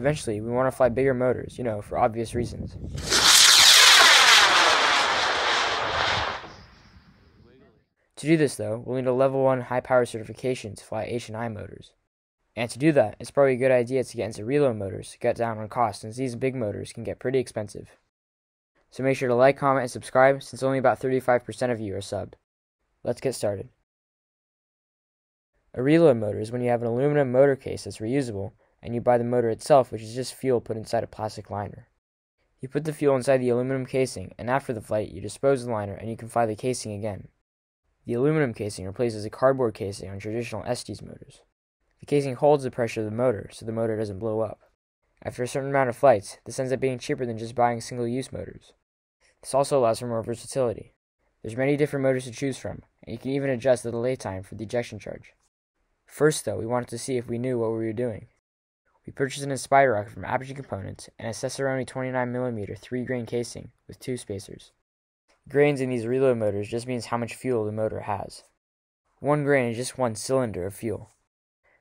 Eventually, we want to fly bigger motors, you know, for obvious reasons. To do this, though, we'll need a level 1 high power certification to fly H&I motors. And to do that, it's probably a good idea to get into reload motors to cut down on costs since these big motors can get pretty expensive. So make sure to like, comment, and subscribe since only about 35% of you are subbed. Let's get started. A reload motor is when you have an aluminum motor case that's reusable and you buy the motor itself, which is just fuel put inside a plastic liner. You put the fuel inside the aluminum casing, and after the flight, you dispose of the liner and you can fly the casing again. The aluminum casing replaces a cardboard casing on traditional Estes motors. The casing holds the pressure of the motor so the motor doesn't blow up. After a certain amount of flights, this ends up being cheaper than just buying single use motors. This also allows for more versatility. There's many different motors to choose from, and you can even adjust the delay time for the ejection charge. First, though, we wanted to see if we knew what we were doing. We purchased an Aspire rocket from Apogee Components and a Cesaroni 29mm 3 grain casing with two spacers. Grains in these reload motors just means how much fuel the motor has. One grain is just one cylinder of fuel.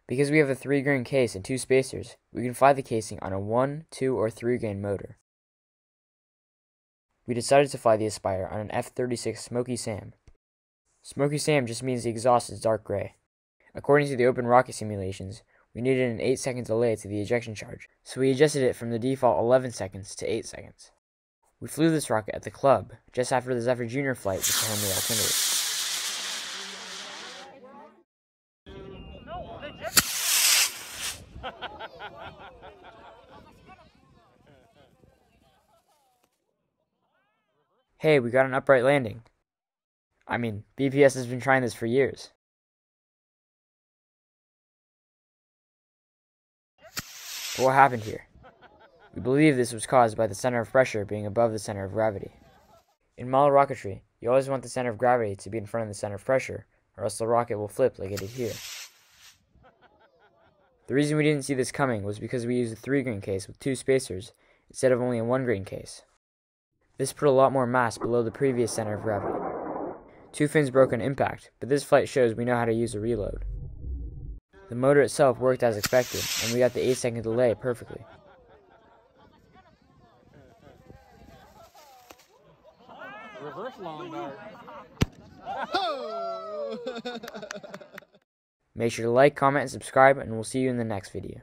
Because we have a 3 grain case and two spacers, we can fly the casing on a 1, 2, or 3 grain motor. We decided to fly the Aspire on an F 36 Smoky Sam. Smoky Sam just means the exhaust is dark gray. According to the open rocket simulations, we needed an 8 second delay to the ejection charge, so we adjusted it from the default 11 seconds to 8 seconds. We flew this rocket at the club just after the Zephyr Jr. flight with the Henry altimeter. Hey, we got an upright landing. I mean, BPS has been trying this for years. But what happened here? We believe this was caused by the center of pressure being above the center of gravity. In model rocketry, you always want the center of gravity to be in front of the center of pressure, or else the rocket will flip like it did here. The reason we didn't see this coming was because we used a 3 grain case with two spacers instead of only a 1 grain case. This put a lot more mass below the previous center of gravity. Two fins broke on impact, but this flight shows we know how to use a reload. The motor itself worked as expected, and we got the 8 second delay perfectly. Reverse long oh. dart. Make sure to like, comment, and subscribe, and we'll see you in the next video.